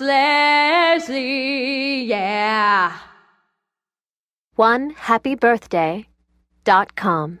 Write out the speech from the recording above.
Leslie, yeah. One happy birthday dot com.